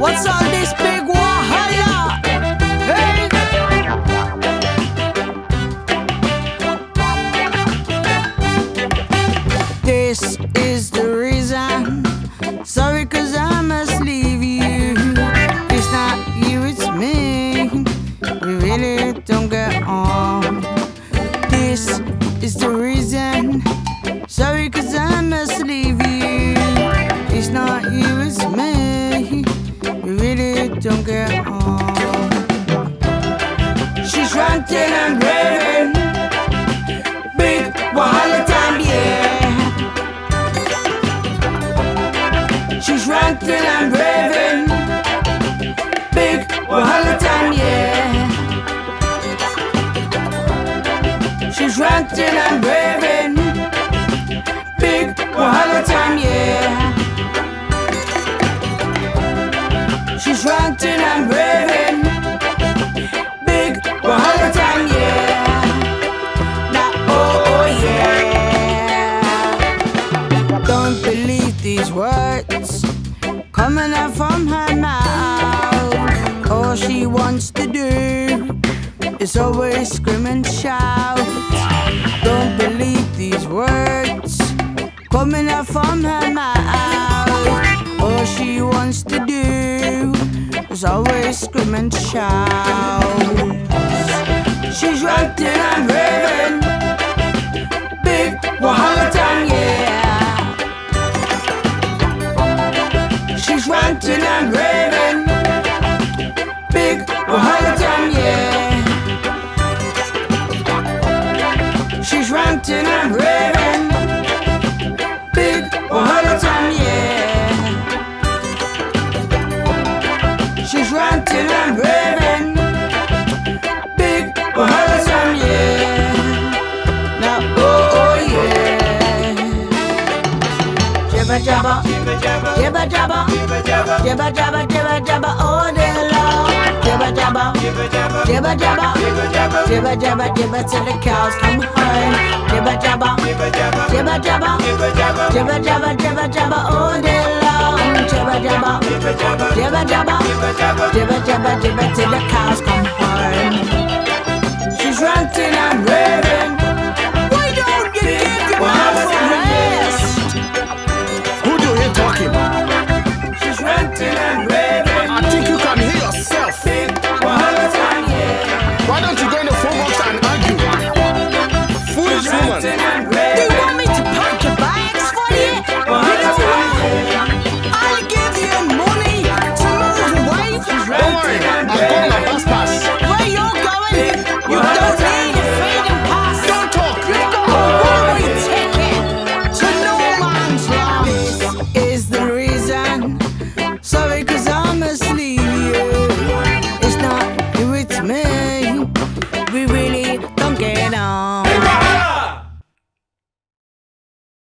What's all this big wahala? Hey! This is the reason. Sorry, cause I must leave you. It's not you, it's me. We really don't get on. This is the reason. Sorry, cause I must leave don't get on. She's ranting and Ranting and raving. Big Wahala time, yeah. Now, oh, oh, yeah. Don't believe these words coming out from her mouth. All she wants to do is always scream and shout. Don't believe these words coming out from her mouth. Is always scream and shout. She's ranting and raving. Big Wahala time, yeah. She's ranting and raving. Big Wahala time, yeah. She's ranting and raving. Jibba jabba, jibba jabba, jibba jabba, jibba jabba, all day long. Jibba jabba, jibba jabba, jibba jabba, jibba till the cows come home. Jibba jabba, jibba jabba, jibba jabba, jibba jabba, all day long. Jibba jabba, jibba jabba, jibba jabba, jibba till the cows come home. She's ranting and raving.